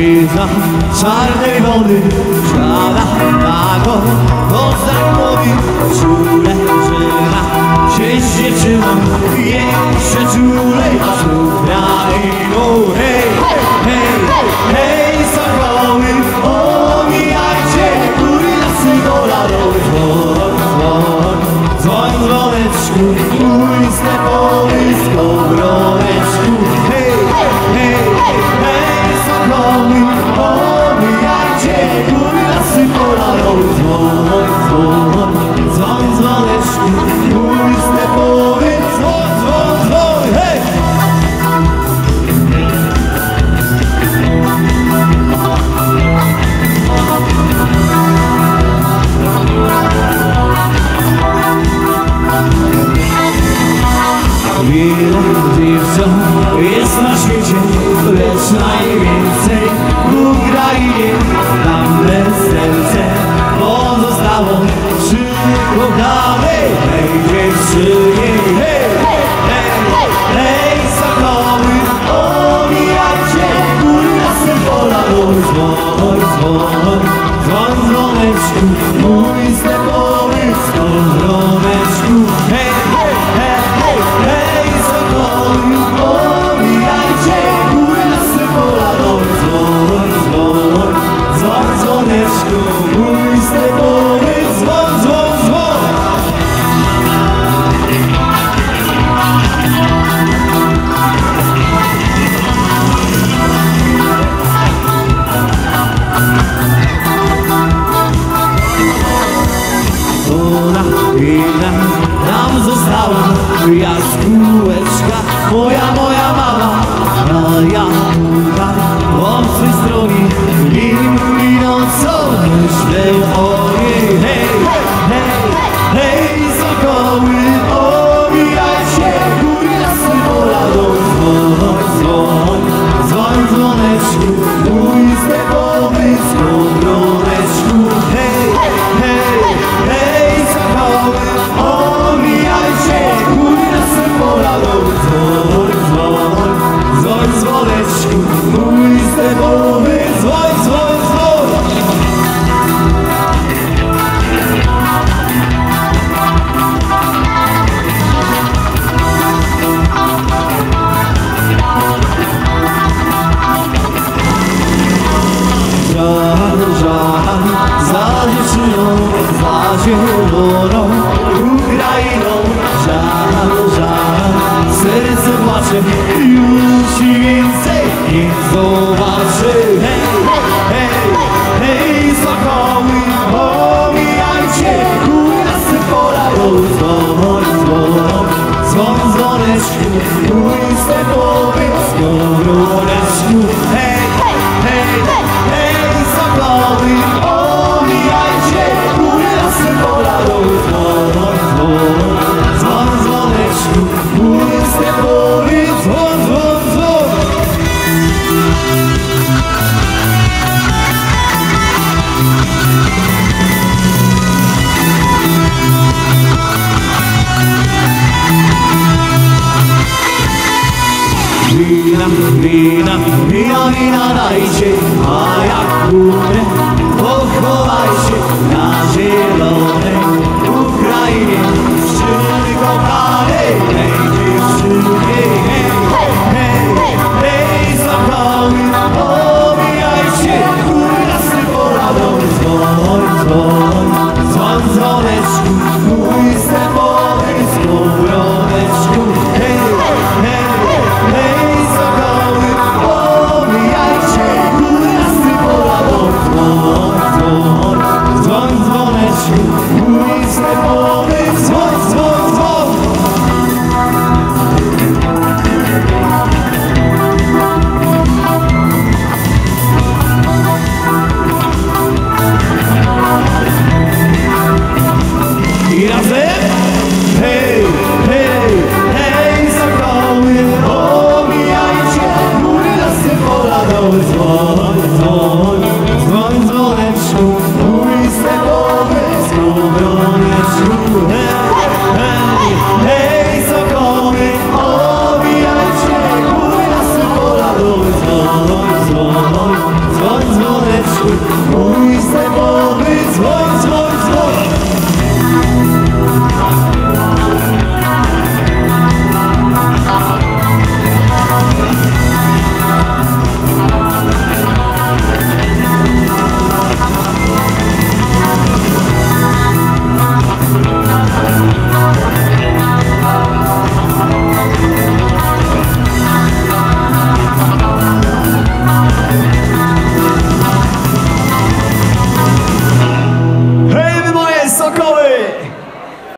Ojczyzna czarnej wody of na go, Najwięcej. W Ukrainie Tamte serce pozostało Przy kochanej tej dziewczynie Hej, hej, hej, hej Sokoły Omijajcie. Kurna symbola Dzwoń, dzwoń, dzwoń Dzwoń, dzwoneczku Ile nam została jaskółeczka Moja, moja mama, moja mama zieloną, za zieloną, Ukrainą, żal, żal, serce płacze, już i więcej nie zobaczy. Hej, hej, hej, sokoły, pomijajcie, u nas pola, dzwon, dzwon, dzwon, dzwoneczku, wina, wina, wina dajcie, a jak płynę, pochowajcie na zielonej Ukrainie. Wszyscy kochane, hej, dziewczyny, hej, hej, hej, hej, zapałmy, obijajcie, królewscy poladą, dzwoń, dzwoń, dzwon, dzwoneczku, mój sen. you